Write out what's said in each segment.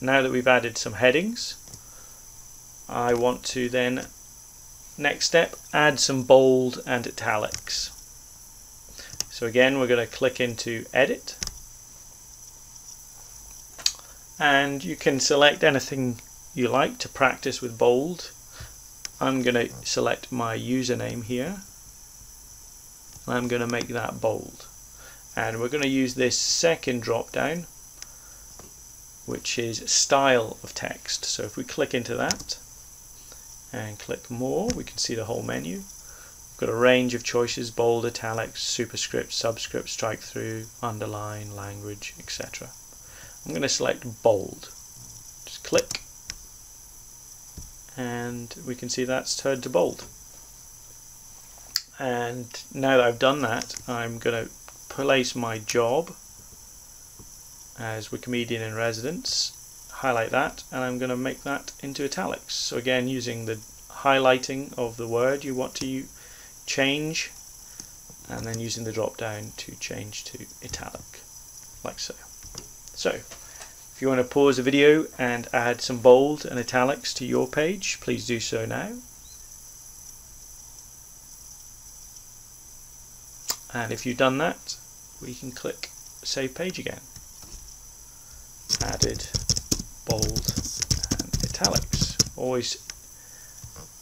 now that we've added some headings, I want to then, next step, add some bold and italics. So again, we're going to click into Edit, and you can select anything you like to practice with bold. I'm going to select my username here. I'm going to make that bold. And we're going to use this second drop down which is style of text. So if we click into that and click more, we can see the whole menu. We've got a range of choices, bold, italics, superscript, subscript, strike through, underline, language, etc. I'm going to select bold. Just click and we can see that's turned to bold. And now that I've done that, I'm going to place my job as Wikimedian in residence. Highlight that and I'm going to make that into italics. So again using the highlighting of the word you want to change and then using the drop down to change to italic like so. So if you want to pause the video and add some bold and italics to your page please do so now. And if you've done that we can click save page again added bold and italics always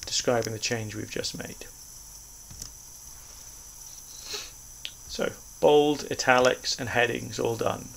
describing the change we've just made. So bold italics and headings all done